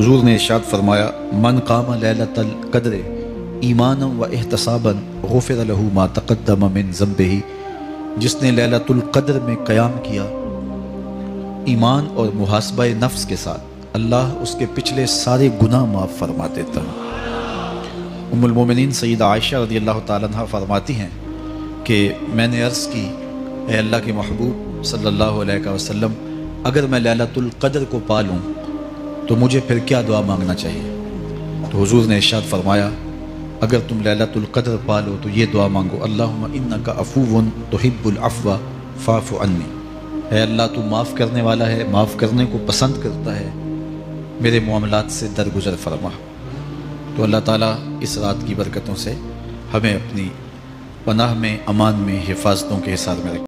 हुजूर ने इरशाद फरमाया मन काम लैलतल कद्र ईमान व एहतसाबन गफिर लहू मा तक़द्दम मिन ज़म्बिही जिसने लैलतुल कद्र में क़याम किया ईमान और मुहासबा नफ्स के साथ अल्लाह उसके पिछले सारे गुनाह माफ़ फरमा देता है उमुलमिन सईद आयशा रदी अल्लाह तह फरमाती हैं कि मैंने अर्ज़ की अल्लाह के महबूब सल्लल्लाहु अलैहि वसल्लम अगर मैं लैलतुल कद्र को पा लूँ तो मुझे फिर क्या दुआ मांगना चाहिए? तो हुजूर ने इरशाद फरमाया, अगर तुम लैलतुल कद्र पा लो तो ये दुआ मांगो अल्लाह इन्न का अफूवन तो हिब्बुल अफ़वा, फ़ाफ़ अन्नी। है अल्लाह, तू माफ़ करने वाला है, माफ़ करने को पसंद करता है। मेरे मामलात से दरगुजर फरमा। तो अल्लाह ताला इस रात की बरकतों से हमें अपनी पनाह में, अमान में, हिफाजतों के हिसाब में रखें।